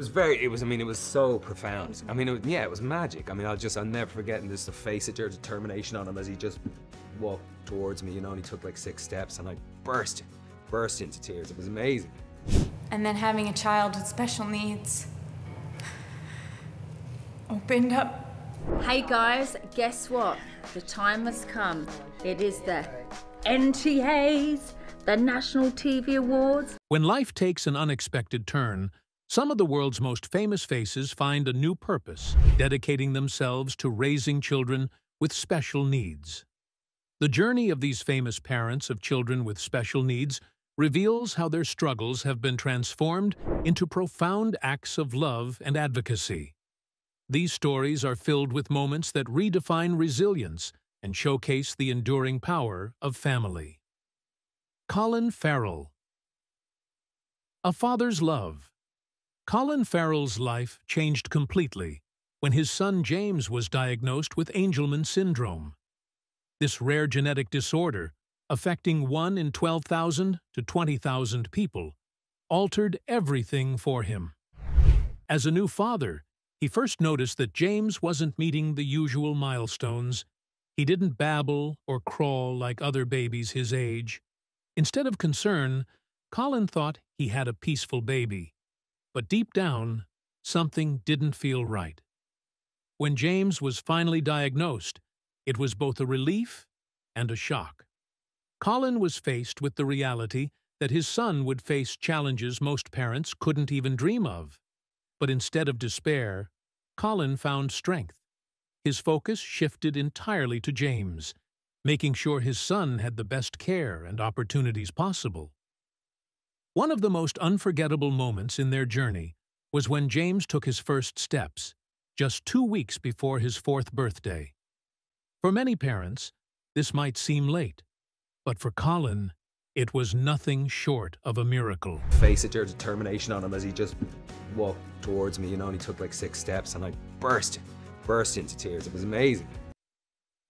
was very, it was, I mean, it was so profound. I mean, it was, yeah, it was magic. I mean, I'll just, I'll never forget this, the face of determination on him as he just walked towards me, you know, and he took like six steps and I burst, burst into tears. It was amazing. And then having a child with special needs opened up. Hey guys, guess what? The time has come. It is the NTAs, the National TV Awards. When life takes an unexpected turn, some of the world's most famous faces find a new purpose, dedicating themselves to raising children with special needs. The journey of these famous parents of children with special needs reveals how their struggles have been transformed into profound acts of love and advocacy. These stories are filled with moments that redefine resilience and showcase the enduring power of family. Colin Farrell A Father's Love Colin Farrell's life changed completely when his son James was diagnosed with Angelman syndrome. This rare genetic disorder, affecting 1 in 12,000 to 20,000 people, altered everything for him. As a new father, he first noticed that James wasn't meeting the usual milestones. He didn't babble or crawl like other babies his age. Instead of concern, Colin thought he had a peaceful baby. But deep down, something didn't feel right. When James was finally diagnosed, it was both a relief and a shock. Colin was faced with the reality that his son would face challenges most parents couldn't even dream of. But instead of despair, Colin found strength. His focus shifted entirely to James, making sure his son had the best care and opportunities possible. One of the most unforgettable moments in their journey was when James took his first steps, just two weeks before his fourth birthday. For many parents, this might seem late, but for Colin, it was nothing short of a miracle. Face it, your determination on him as he just walked towards me, you know, and he took like six steps and I burst, burst into tears. It was amazing.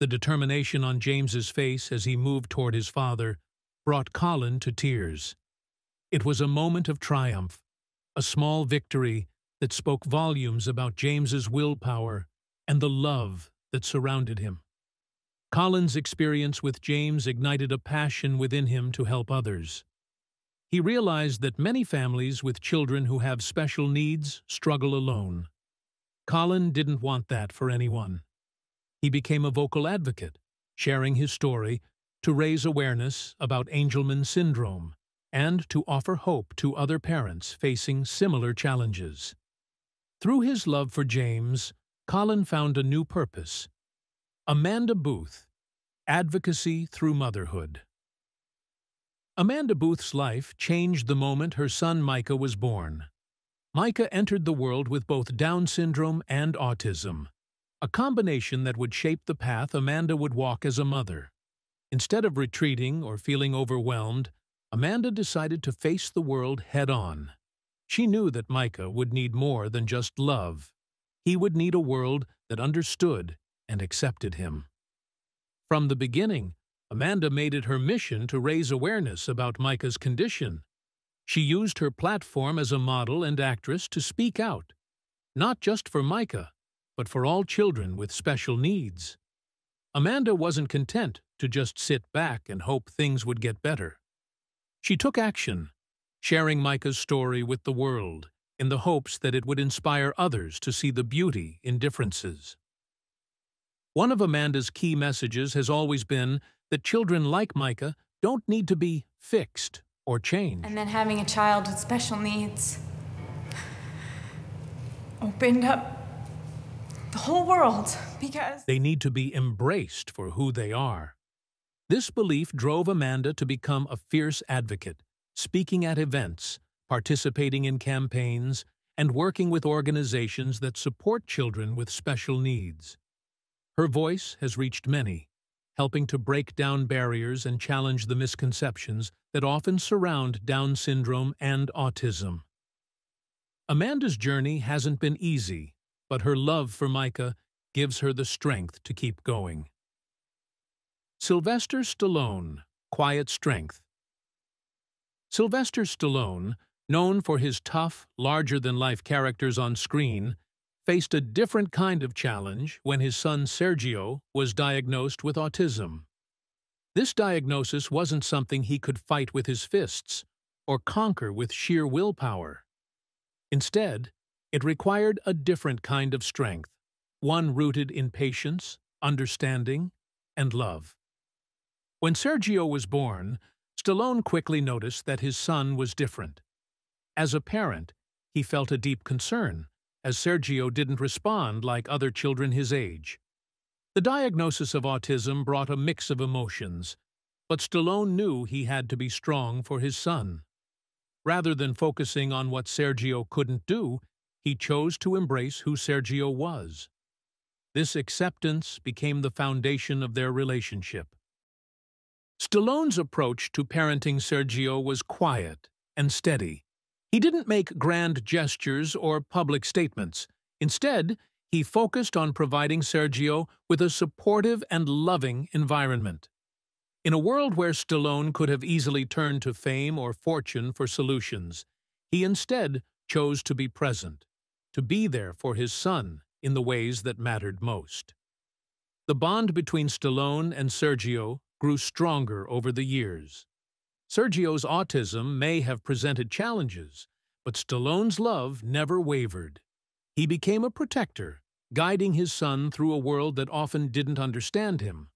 The determination on James's face as he moved toward his father brought Colin to tears. It was a moment of triumph, a small victory that spoke volumes about James's willpower and the love that surrounded him. Colin's experience with James ignited a passion within him to help others. He realized that many families with children who have special needs struggle alone. Colin didn't want that for anyone. He became a vocal advocate, sharing his story to raise awareness about Angelman syndrome and to offer hope to other parents facing similar challenges. Through his love for James, Colin found a new purpose. Amanda Booth, Advocacy Through Motherhood. Amanda Booth's life changed the moment her son Micah was born. Micah entered the world with both Down syndrome and autism, a combination that would shape the path Amanda would walk as a mother. Instead of retreating or feeling overwhelmed, Amanda decided to face the world head on. She knew that Micah would need more than just love. He would need a world that understood and accepted him. From the beginning, Amanda made it her mission to raise awareness about Micah's condition. She used her platform as a model and actress to speak out, not just for Micah, but for all children with special needs. Amanda wasn't content to just sit back and hope things would get better. She took action, sharing Micah's story with the world in the hopes that it would inspire others to see the beauty in differences. One of Amanda's key messages has always been that children like Micah don't need to be fixed or changed. And then having a child with special needs opened up the whole world because they need to be embraced for who they are. This belief drove Amanda to become a fierce advocate, speaking at events, participating in campaigns, and working with organizations that support children with special needs. Her voice has reached many, helping to break down barriers and challenge the misconceptions that often surround Down syndrome and autism. Amanda's journey hasn't been easy, but her love for Micah gives her the strength to keep going. Sylvester Stallone, Quiet Strength Sylvester Stallone, known for his tough, larger-than-life characters on screen, faced a different kind of challenge when his son Sergio was diagnosed with autism. This diagnosis wasn't something he could fight with his fists or conquer with sheer willpower. Instead, it required a different kind of strength, one rooted in patience, understanding, and love. When Sergio was born, Stallone quickly noticed that his son was different. As a parent, he felt a deep concern, as Sergio didn't respond like other children his age. The diagnosis of autism brought a mix of emotions, but Stallone knew he had to be strong for his son. Rather than focusing on what Sergio couldn't do, he chose to embrace who Sergio was. This acceptance became the foundation of their relationship. Stallone's approach to parenting Sergio was quiet and steady. He didn't make grand gestures or public statements. Instead, he focused on providing Sergio with a supportive and loving environment. In a world where Stallone could have easily turned to fame or fortune for solutions, he instead chose to be present, to be there for his son in the ways that mattered most. The bond between Stallone and Sergio grew stronger over the years. Sergio's autism may have presented challenges, but Stallone's love never wavered. He became a protector, guiding his son through a world that often didn't understand him.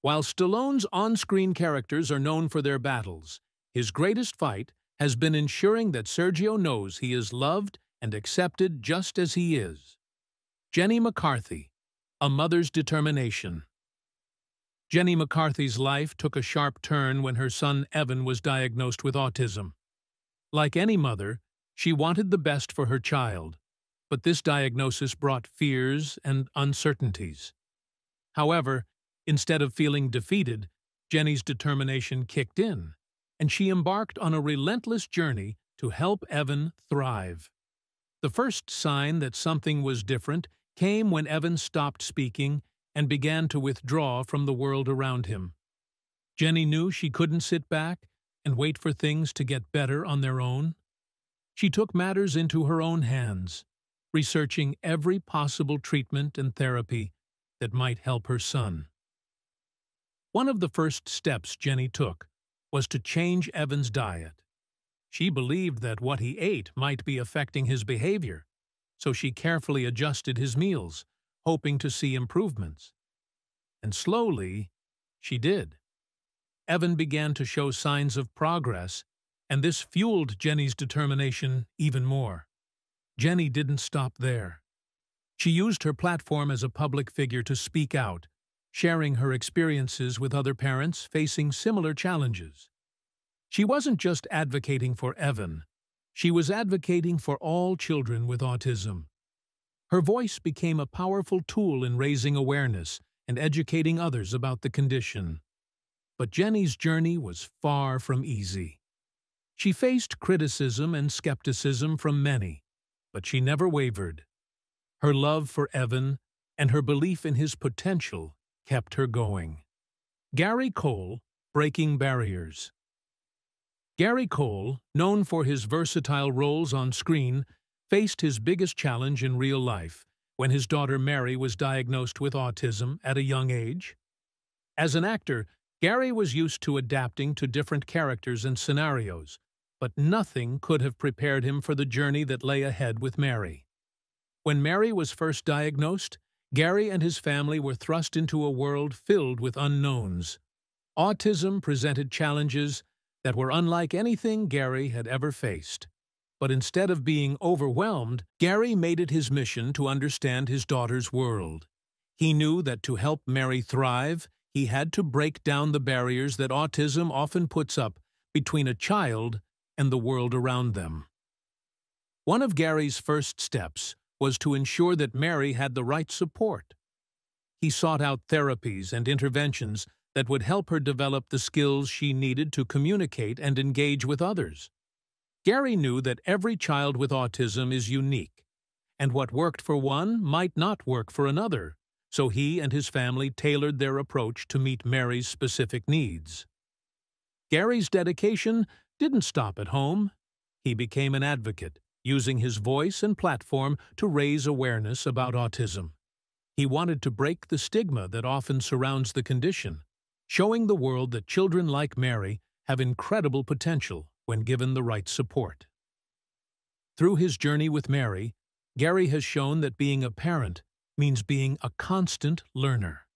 While Stallone's on-screen characters are known for their battles, his greatest fight has been ensuring that Sergio knows he is loved and accepted just as he is. Jenny McCarthy, A Mother's Determination Jenny McCarthy's life took a sharp turn when her son Evan was diagnosed with autism. Like any mother, she wanted the best for her child, but this diagnosis brought fears and uncertainties. However, instead of feeling defeated, Jenny's determination kicked in, and she embarked on a relentless journey to help Evan thrive. The first sign that something was different came when Evan stopped speaking and began to withdraw from the world around him. Jenny knew she couldn't sit back and wait for things to get better on their own. She took matters into her own hands, researching every possible treatment and therapy that might help her son. One of the first steps Jenny took was to change Evan's diet. She believed that what he ate might be affecting his behavior, so she carefully adjusted his meals hoping to see improvements. And slowly, she did. Evan began to show signs of progress, and this fueled Jenny's determination even more. Jenny didn't stop there. She used her platform as a public figure to speak out, sharing her experiences with other parents facing similar challenges. She wasn't just advocating for Evan, she was advocating for all children with autism. Her voice became a powerful tool in raising awareness and educating others about the condition. But Jenny's journey was far from easy. She faced criticism and skepticism from many, but she never wavered. Her love for Evan and her belief in his potential kept her going. Gary Cole, Breaking Barriers Gary Cole, known for his versatile roles on screen, faced his biggest challenge in real life when his daughter Mary was diagnosed with autism at a young age. As an actor, Gary was used to adapting to different characters and scenarios, but nothing could have prepared him for the journey that lay ahead with Mary. When Mary was first diagnosed, Gary and his family were thrust into a world filled with unknowns. Autism presented challenges that were unlike anything Gary had ever faced. But instead of being overwhelmed, Gary made it his mission to understand his daughter's world. He knew that to help Mary thrive, he had to break down the barriers that autism often puts up between a child and the world around them. One of Gary's first steps was to ensure that Mary had the right support. He sought out therapies and interventions that would help her develop the skills she needed to communicate and engage with others. Gary knew that every child with autism is unique, and what worked for one might not work for another, so he and his family tailored their approach to meet Mary's specific needs. Gary's dedication didn't stop at home. he became an advocate, using his voice and platform to raise awareness about autism. He wanted to break the stigma that often surrounds the condition, showing the world that children like Mary have incredible potential when given the right support. Through his journey with Mary, Gary has shown that being a parent means being a constant learner.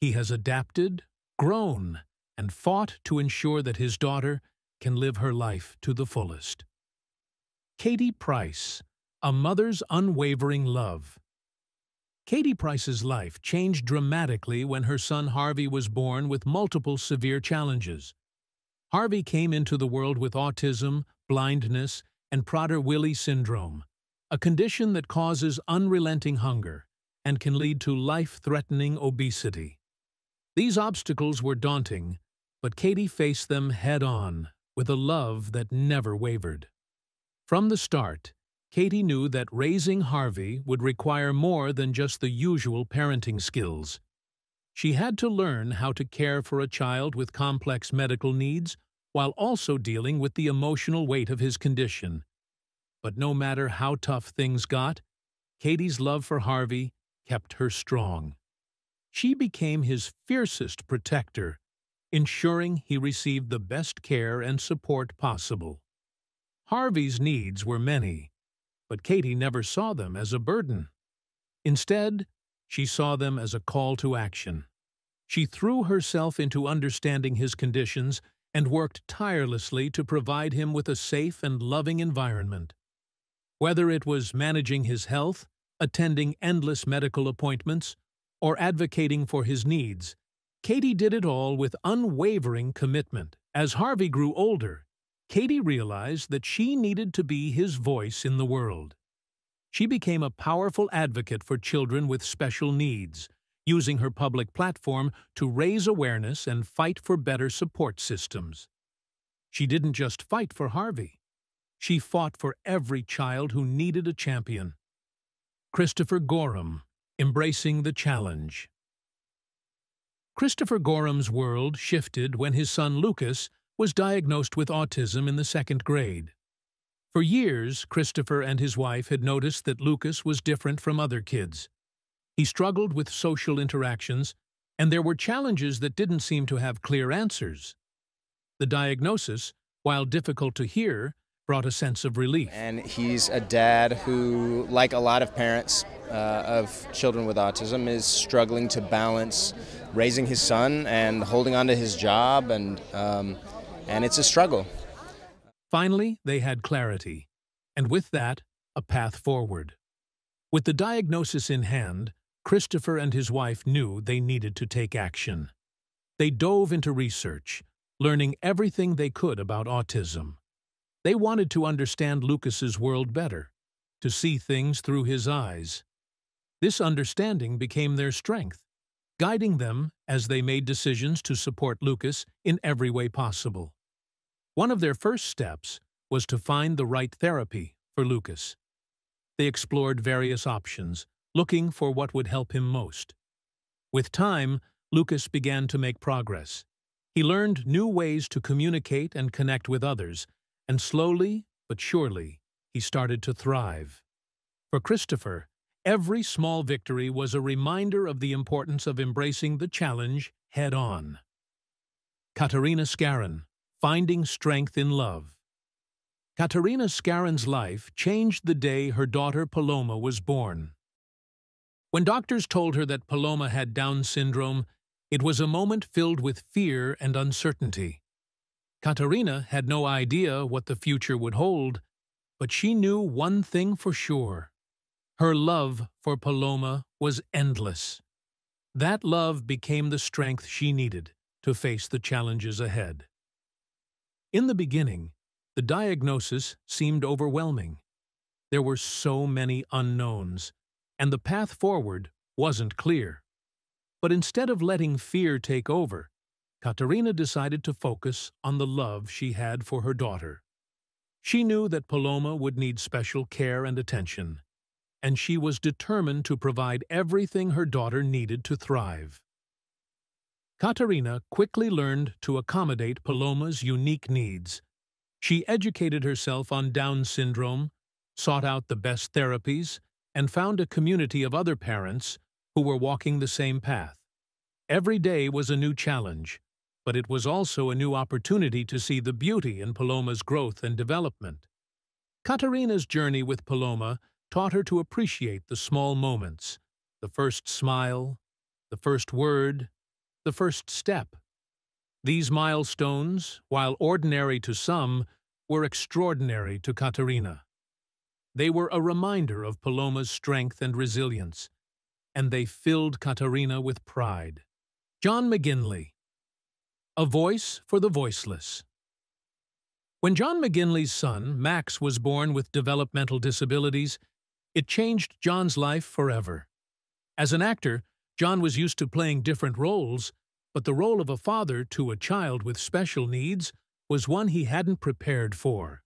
He has adapted, grown, and fought to ensure that his daughter can live her life to the fullest. Katie Price, A Mother's Unwavering Love. Katie Price's life changed dramatically when her son Harvey was born with multiple severe challenges. Harvey came into the world with autism, blindness, and Prader-Willi syndrome, a condition that causes unrelenting hunger and can lead to life-threatening obesity. These obstacles were daunting, but Katie faced them head-on with a love that never wavered. From the start, Katie knew that raising Harvey would require more than just the usual parenting skills. She had to learn how to care for a child with complex medical needs while also dealing with the emotional weight of his condition. But no matter how tough things got, Katie's love for Harvey kept her strong. She became his fiercest protector, ensuring he received the best care and support possible. Harvey's needs were many, but Katie never saw them as a burden. Instead, she saw them as a call to action. She threw herself into understanding his conditions and worked tirelessly to provide him with a safe and loving environment. Whether it was managing his health, attending endless medical appointments, or advocating for his needs, Katie did it all with unwavering commitment. As Harvey grew older, Katie realized that she needed to be his voice in the world. She became a powerful advocate for children with special needs, using her public platform to raise awareness and fight for better support systems. She didn't just fight for Harvey. She fought for every child who needed a champion. Christopher Gorham, Embracing the Challenge Christopher Gorham's world shifted when his son Lucas was diagnosed with autism in the second grade. For years, Christopher and his wife had noticed that Lucas was different from other kids. He struggled with social interactions, and there were challenges that didn't seem to have clear answers. The diagnosis, while difficult to hear, brought a sense of relief. And he's a dad who, like a lot of parents uh, of children with autism, is struggling to balance raising his son and holding on to his job, and, um, and it's a struggle. Finally, they had clarity, and with that, a path forward. With the diagnosis in hand, Christopher and his wife knew they needed to take action. They dove into research, learning everything they could about autism. They wanted to understand Lucas's world better, to see things through his eyes. This understanding became their strength, guiding them as they made decisions to support Lucas in every way possible. One of their first steps was to find the right therapy for Lucas. They explored various options, looking for what would help him most. With time, Lucas began to make progress. He learned new ways to communicate and connect with others, and slowly but surely he started to thrive. For Christopher, every small victory was a reminder of the importance of embracing the challenge head on. Caterina Scorsone, Finding Strength in Love Caterina Scorsone's life changed the day her daughter Paloma was born. When doctors told her that Paloma had Down syndrome, it was a moment filled with fear and uncertainty. Caterina had no idea what the future would hold, but she knew one thing for sure. Her love for Paloma was endless. That love became the strength she needed to face the challenges ahead. In the beginning, the diagnosis seemed overwhelming. There were so many unknowns, and the path forward wasn't clear. But instead of letting fear take over, Caterina decided to focus on the love she had for her daughter. She knew that Paloma would need special care and attention, and she was determined to provide everything her daughter needed to thrive. Caterina quickly learned to accommodate Paloma's unique needs. She educated herself on Down syndrome, sought out the best therapies, and found a community of other parents who were walking the same path. Every day was a new challenge, but it was also a new opportunity to see the beauty in Paloma's growth and development. Caterina's journey with Paloma taught her to appreciate the small moments, the first smile, the first word, the first step. These milestones, while ordinary to some, were extraordinary to Caterina. They were a reminder of Paloma's strength and resilience, and they filled Caterina with pride. John McGinley A Voice for the Voiceless When John McGinley's son, Max, was born with developmental disabilities, it changed John's life forever. As an actor, John was used to playing different roles, but the role of a father to a child with special needs was one he hadn't prepared for.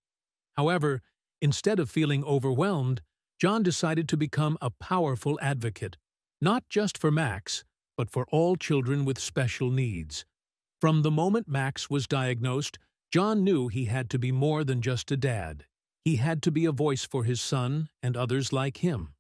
However, instead of feeling overwhelmed, John decided to become a powerful advocate, not just for Max, but for all children with special needs. From the moment Max was diagnosed, John knew he had to be more than just a dad. He had to be a voice for his son and others like him.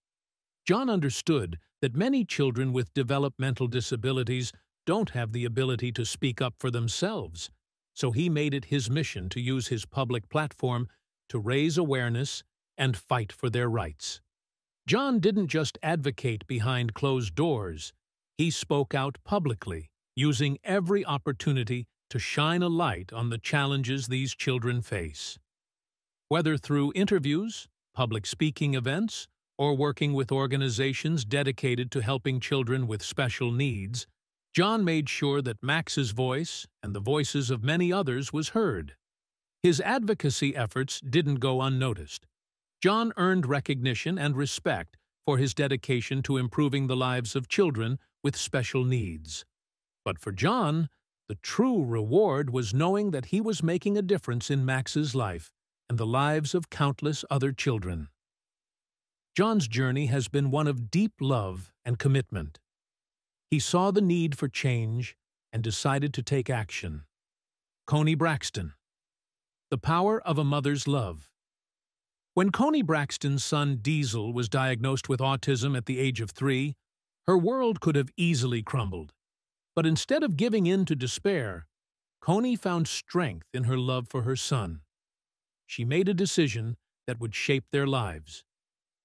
John understood that many children with developmental disabilities don't have the ability to speak up for themselves, so he made it his mission to use his public platform to raise awareness and fight for their rights. John didn't just advocate behind closed doors, he spoke out publicly, using every opportunity to shine a light on the challenges these children face. Whether through interviews, public speaking events, or working with organizations dedicated to helping children with special needs, John made sure that Max's voice and the voices of many others was heard. His advocacy efforts didn't go unnoticed. John earned recognition and respect for his dedication to improving the lives of children with special needs. But for John, the true reward was knowing that he was making a difference in Max's life and the lives of countless other children. John's journey has been one of deep love and commitment. He saw the need for change and decided to take action. Toni Braxton The Power of a Mother's Love When Toni Braxton's son Diezel was diagnosed with autism at the age of three, her world could have easily crumbled. But instead of giving in to despair, Toni found strength in her love for her son. She made a decision that would shape their lives.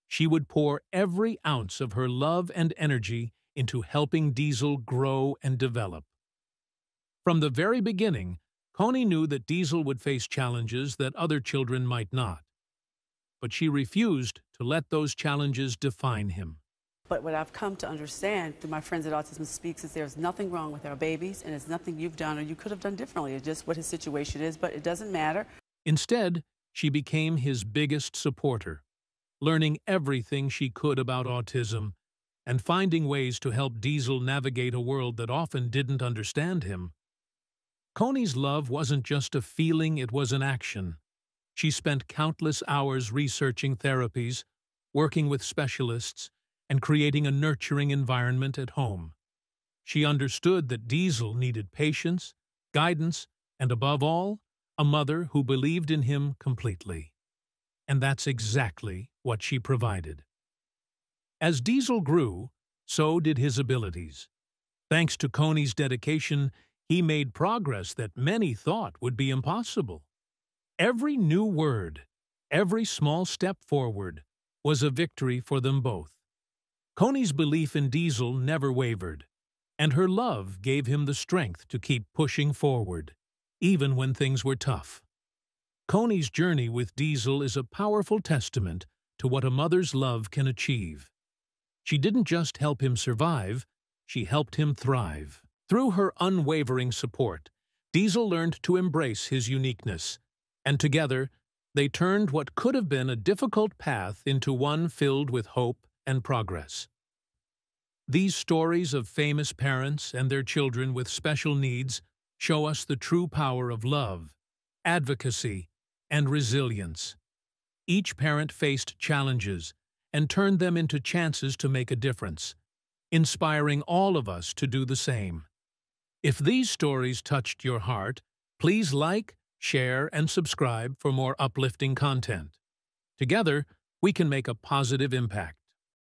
She would pour every ounce of her love and energy into helping Diezel grow and develop. From the very beginning, Toni knew that Diezel would face challenges that other children might not. But she refused to let those challenges define him. But what I've come to understand through my friends at Autism Speaks is there's nothing wrong with our babies, and it's nothing you've done or you could have done differently. It's just what his situation is, but it doesn't matter. Instead, she became his biggest supporter learning everything she could about autism, and finding ways to help Diezel navigate a world that often didn't understand him. Toni's love wasn't just a feeling, it was an action. She spent countless hours researching therapies, working with specialists, and creating a nurturing environment at home. She understood that Diezel needed patience, guidance, and above all, a mother who believed in him completely. And that's exactly what she provided. As Diezel grew, so did his abilities. Thanks to Toni's dedication, he made progress that many thought would be impossible. Every new word, every small step forward, was a victory for them both. Toni's belief in Diezel never wavered, and her love gave him the strength to keep pushing forward, even when things were tough. Toni's journey with Diezel is a powerful testament to what a mother's love can achieve. She didn't just help him survive, she helped him thrive. Through her unwavering support, Diezel learned to embrace his uniqueness, and together they turned what could have been a difficult path into one filled with hope and progress. These stories of famous parents and their children with special needs show us the true power of love, advocacy, and resilience. Each parent faced challenges and turned them into chances to make a difference, inspiring all of us to do the same. If these stories touched your heart, please like, share, and subscribe for more uplifting content. Together, we can make a positive impact.